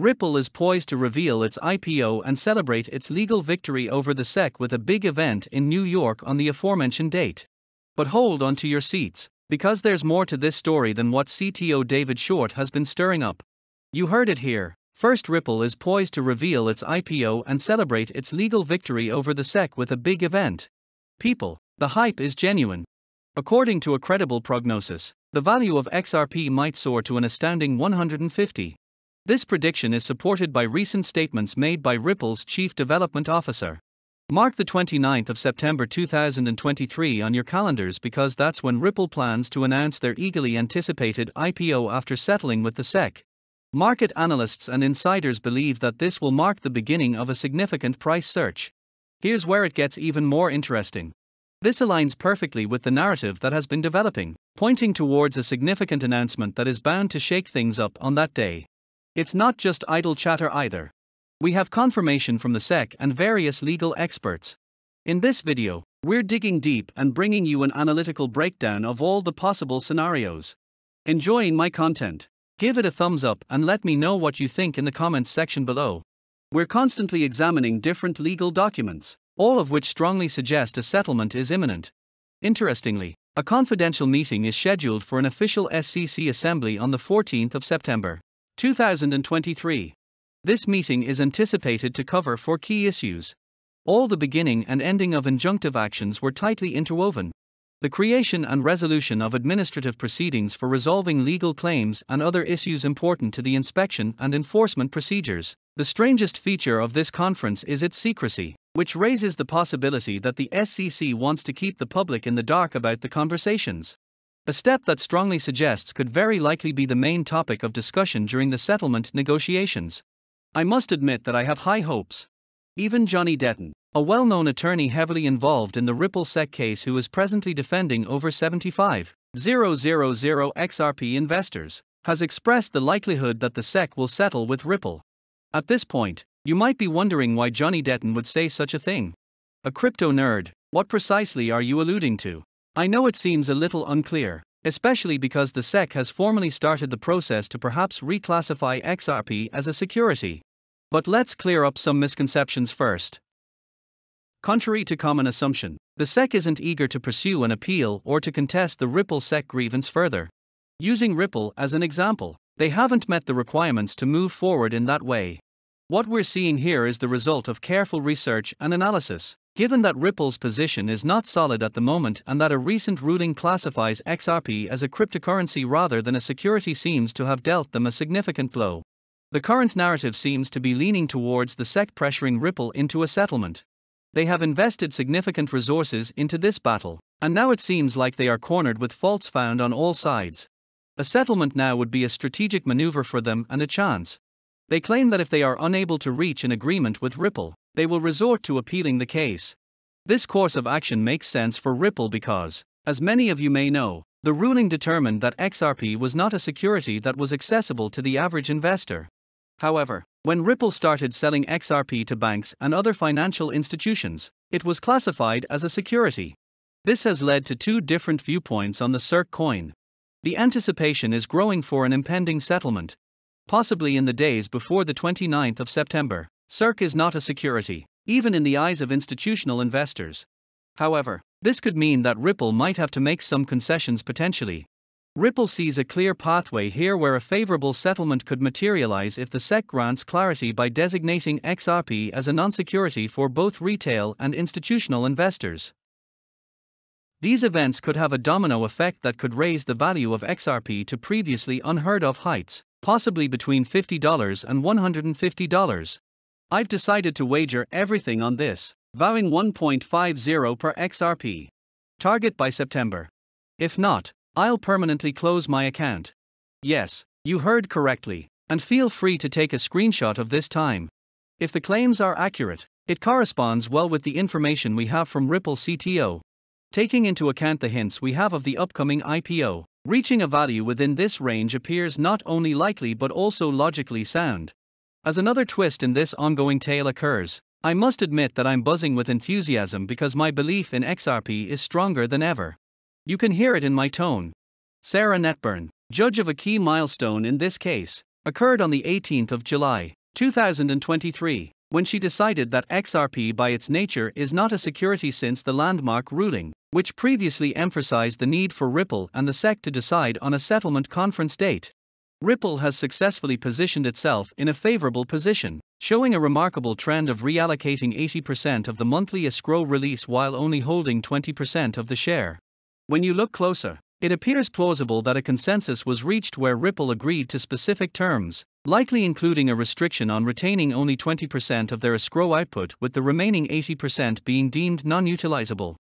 Ripple is poised to reveal its IPO and celebrate its legal victory over the SEC with a big event in New York on the aforementioned date. But hold on to your seats, because there's more to this story than what CTO David Schwartz has been stirring up. You heard it here. First, Ripple is poised to reveal its IPO and celebrate its legal victory over the SEC with a big event. People, the hype is genuine. According to a credible prognosis, the value of XRP might soar to an astounding 150 this prediction is supported by recent statements made by Ripple's Chief Development Officer. Mark the 29th of September 2023 on your calendars because that's when Ripple plans to announce their eagerly anticipated IPO after settling with the SEC. Market analysts and insiders believe that this will mark the beginning of a significant price surge. Here's where it gets even more interesting. This aligns perfectly with the narrative that has been developing, pointing towards a significant announcement that is bound to shake things up on that day. It's not just idle chatter either. We have confirmation from the SEC and various legal experts. In this video, we're digging deep and bringing you an analytical breakdown of all the possible scenarios. Enjoying my content? Give it a thumbs up and let me know what you think in the comments section below. We're constantly examining different legal documents, all of which strongly suggest a settlement is imminent. Interestingly, a confidential meeting is scheduled for an official SEC assembly on the 14th of September. 2023. This meeting is anticipated to cover four key issues. All the beginning and ending of injunctive actions were tightly interwoven. The creation and resolution of administrative proceedings for resolving legal claims and other issues important to the inspection and enforcement procedures. The strangest feature of this conference is its secrecy, which raises the possibility that the SEC wants to keep the public in the dark about the conversations. A step that strongly suggests could very likely be the main topic of discussion during the settlement negotiations. I must admit that I have high hopes. Even Johnny Deaton, a well known attorney heavily involved in the Ripple SEC case who is presently defending over 75,000 XRP investors, has expressed the likelihood that the SEC will settle with Ripple. At this point, you might be wondering why Johnny Deaton would say such a thing. A crypto nerd, what precisely are you alluding to? I know it seems a little unclear, especially because the SEC has formally started the process to perhaps reclassify XRP as a security. But let's clear up some misconceptions first. Contrary to common assumption, the SEC isn't eager to pursue an appeal or to contest the Ripple SEC grievance further. Using Ripple as an example, they haven't met the requirements to move forward in that way. What we're seeing here is the result of careful research and analysis. Given that Ripple's position is not solid at the moment and that a recent ruling classifies XRP as a cryptocurrency rather than a security seems to have dealt them a significant blow. The current narrative seems to be leaning towards the SEC pressuring Ripple into a settlement. They have invested significant resources into this battle, and now it seems like they are cornered with faults found on all sides. A settlement now would be a strategic maneuver for them and a chance. They claim that if they are unable to reach an agreement with Ripple, they will resort to appealing the case. This course of action makes sense for Ripple because, as many of you may know, the ruling determined that XRP was not a security that was accessible to the average investor. However, when Ripple started selling XRP to banks and other financial institutions, it was classified as a security. This has led to two different viewpoints on the Circ coin. The anticipation is growing for an impending settlement, possibly in the days before the 29th of September. Circ is not a security, even in the eyes of institutional investors. However, this could mean that Ripple might have to make some concessions potentially. Ripple sees a clear pathway here where a favorable settlement could materialize if the SEC grants clarity by designating XRP as a non security for both retail and institutional investors. These events could have a domino effect that could raise the value of XRP to previously unheard of heights, possibly between $50 and $150. I've decided to wager everything on this, vowing 1.50 per XRP. Target by September. If not, I'll permanently close my account. Yes, you heard correctly, and feel free to take a screenshot of this time. If the claims are accurate, it corresponds well with the information we have from Ripple CTO. Taking into account the hints we have of the upcoming IPO, reaching a value within this range appears not only likely but also logically sound. As another twist in this ongoing tale occurs, I must admit that I'm buzzing with enthusiasm because my belief in XRP is stronger than ever. You can hear it in my tone. Sarah Netburn, judge of a key milestone in this case, occurred on the 18th of July, 2023, when she decided that XRP by its nature is not a security since the landmark ruling, which previously emphasized the need for Ripple and the SEC to decide on a settlement conference date. Ripple has successfully positioned itself in a favorable position, showing a remarkable trend of reallocating 80% of the monthly escrow release while only holding 20% of the share. When you look closer, it appears plausible that a consensus was reached where Ripple agreed to specific terms, likely including a restriction on retaining only 20% of their escrow output with the remaining 80% being deemed non utilizable.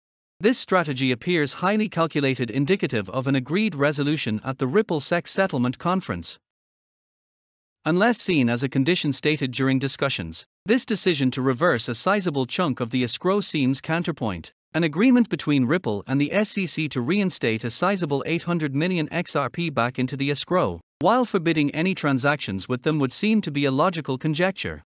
This strategy appears highly calculated indicative of an agreed resolution at the Ripple SEC settlement conference. Unless seen as a condition stated during discussions, this decision to reverse a sizable chunk of the escrow seems counterpoint. An agreement between Ripple and the SEC to reinstate a sizable 800 million XRP back into the escrow, while forbidding any transactions with them would seem to be a logical conjecture.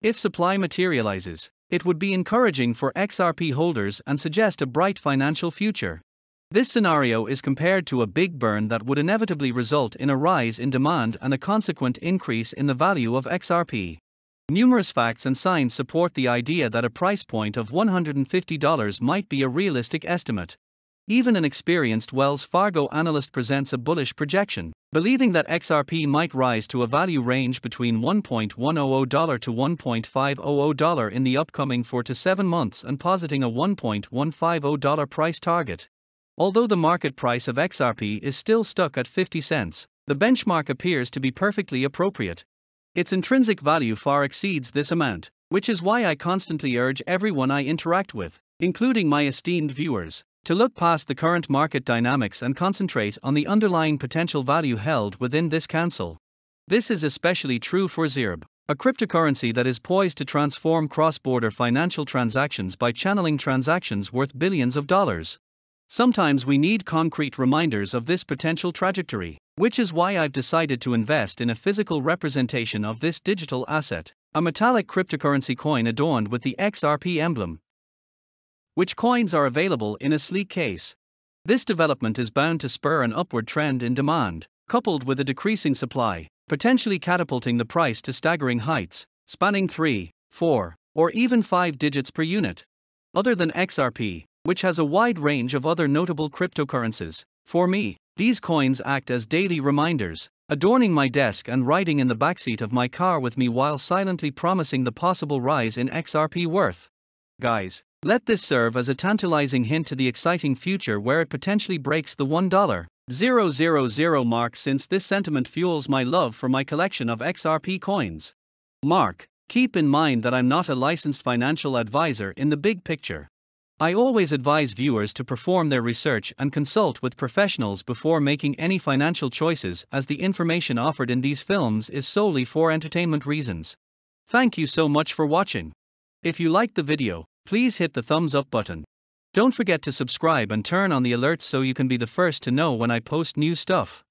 If supply materializes, it would be encouraging for XRP holders and suggest a bright financial future. This scenario is compared to a big burn that would inevitably result in a rise in demand and a consequent increase in the value of XRP. Numerous facts and signs support the idea that a price point of $150 might be a realistic estimate. Even an experienced Wells Fargo analyst presents a bullish projection, believing that XRP might rise to a value range between $1.100 to $1.500 in the upcoming 4 to 7 months and positing a $1.150 price target. Although the market price of XRP is still stuck at 50 cents, the benchmark appears to be perfectly appropriate. Its intrinsic value far exceeds this amount, which is why I constantly urge everyone I interact with, including my esteemed viewers, to look past the current market dynamics and concentrate on the underlying potential value held within this council. This is especially true for ZIRB, a cryptocurrency that is poised to transform cross border financial transactions by channeling transactions worth billions of dollars. Sometimes we need concrete reminders of this potential trajectory, which is why I've decided to invest in a physical representation of this digital asset, a metallic cryptocurrency coin adorned with the XRP emblem. Which coins are available in a sleek case. This development is bound to spur an upward trend in demand, coupled with a decreasing supply, potentially catapulting the price to staggering heights, spanning 3, 4, or even 5 digits per unit. Other than XRP, which has a wide range of other notable cryptocurrencies. For me, these coins act as daily reminders, adorning my desk and riding in the backseat of my car with me while silently promising the possible rise in XRP worth. Guys, let this serve as a tantalizing hint to the exciting future where it potentially breaks the $1.000 mark since this sentiment fuels my love for my collection of XRP coins. Mark, keep in mind that I'm not a licensed financial advisor in the big picture. I always advise viewers to perform their research and consult with professionals before making any financial choices, as the information offered in these films is solely for entertainment reasons. Thank you so much for watching. If you liked the video, please hit the thumbs up button. Don't forget to subscribe and turn on the alerts so you can be the first to know when I post new stuff.